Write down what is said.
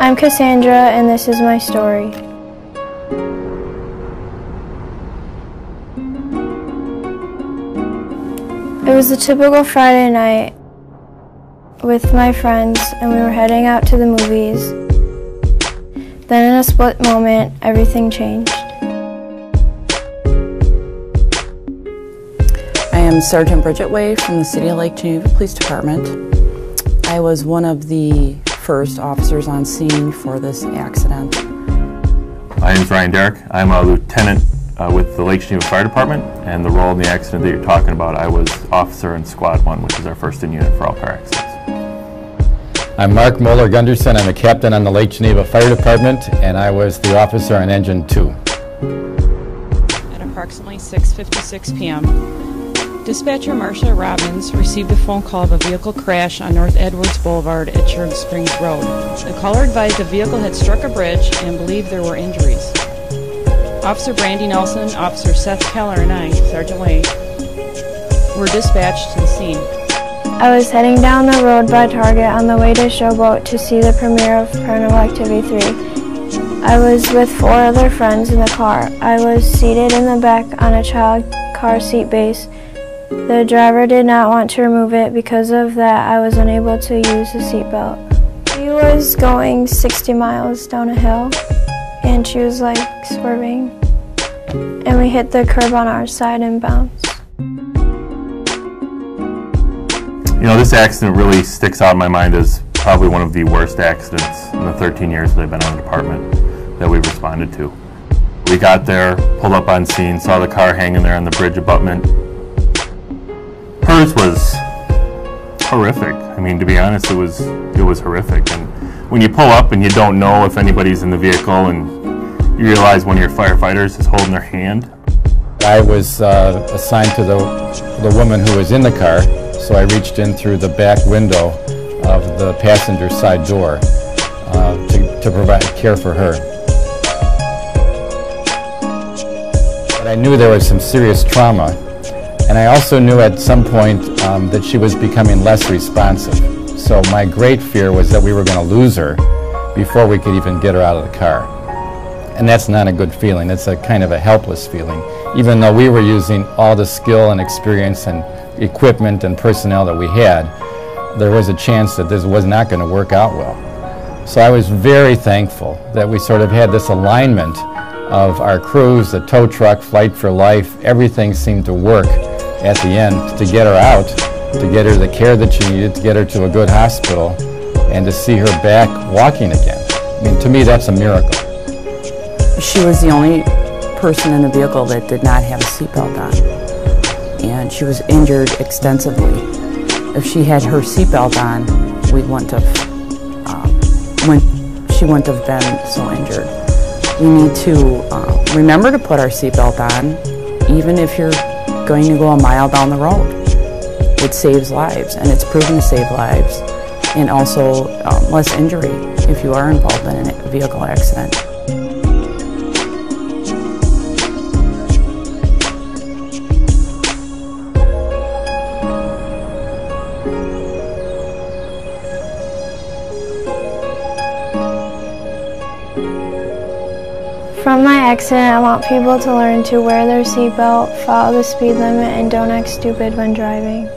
I'm Cassandra, and this is my story. It was a typical Friday night with my friends, and we were heading out to the movies. Then, in a split moment, everything changed. I am Sergeant Bridget Way from the City of Lake Geneva Police Department. I was one of the first officers on scene for this accident. My name is Ryan Derrick. I'm a lieutenant uh, with the Lake Geneva Fire Department, and the role in the accident that you're talking about, I was officer in Squad 1, which is our first in unit for all car accidents. I'm Mark Moeller Gunderson. I'm a captain on the Lake Geneva Fire Department, and I was the officer on Engine 2. At approximately 6.56 p.m., dispatcher Marcia Robbins received a phone call of a vehicle crash on North Edwards Boulevard at Church Springs Road. The caller advised the vehicle had struck a bridge and believed there were injuries. Officer Brandy Nelson, Officer Seth Keller, and I, Sergeant Way, were dispatched to the scene. I was heading down the road by Target on the way to Showboat to see the premiere of Paranormal Activity 3. I was with four other friends in the car. I was seated in the back on a child car seat base. The driver did not want to remove it. Because of that, I was unable to use the seatbelt. She was going 60 miles down a hill, and she was like swerving. And we hit the curb on our side and bounced. You know, this accident really sticks out in my mind as probably one of the worst accidents in the 13 years that I've been on the department that we responded to. We got there, pulled up on scene, saw the car hanging there on the bridge abutment. Hers was horrific. I mean, to be honest, it was it was horrific. And when you pull up and you don't know if anybody's in the vehicle, and you realize one of your firefighters is holding their hand. I was uh, assigned to the the woman who was in the car, so I reached in through the back window of the passenger side door uh, to, to provide care for her. But I knew there was some serious trauma, and I also knew at some point um, that she was becoming less responsive. So my great fear was that we were going to lose her before we could even get her out of the car. And that's not a good feeling. It's a kind of a helpless feeling. Even though we were using all the skill and experience and equipment and personnel that we had, there was a chance that this was not going to work out well. So I was very thankful that we sort of had this alignment of our crews, the tow truck, Flight for Life, everything seemed to work at the end to get her out, to get her the care that she needed, to get her to a good hospital, and to see her back walking again. I mean, to me, that's a miracle. She was the only person in the vehicle that did not have a seatbelt on and she was injured extensively. If she had her seatbelt on, we wouldn't have, um, when she wouldn't have been so injured. We need to uh, remember to put our seatbelt on, even if you're going to go a mile down the road. It saves lives, and it's proven to save lives, and also um, less injury if you are involved in a vehicle accident. From my accident, I want people to learn to wear their seatbelt, follow the speed limit, and don't act stupid when driving.